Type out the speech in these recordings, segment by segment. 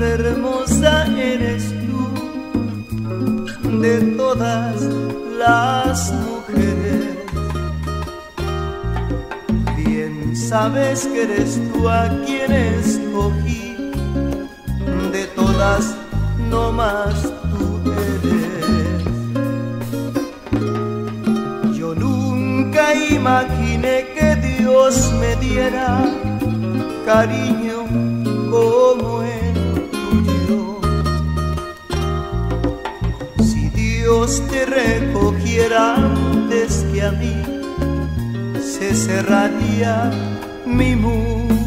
hermosa eres tú de todas las mujeres. Bien sabes que eres tú a quien escogí, de todas no más tú eres. Yo nunca imaginé que Dios me diera cariño recogiera antes que a mí, se cerraría mi mundo.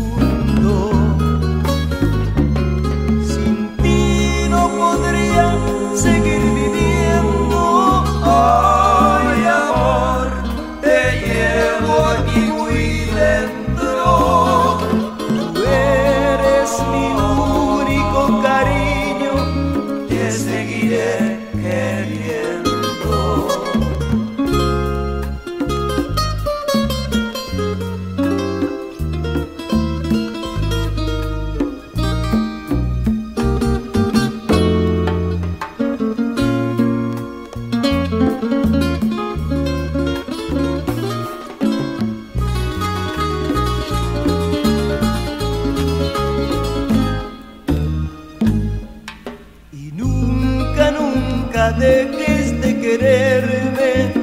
Quererme,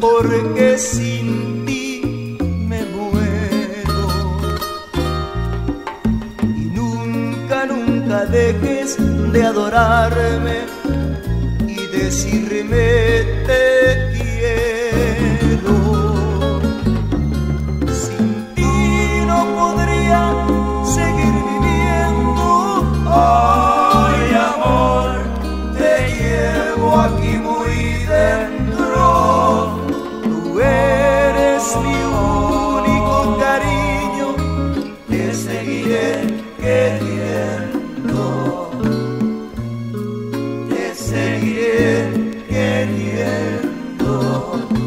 porque sin ti me muero. Y nunca, nunca dejes de adorarme y decirme te Oh.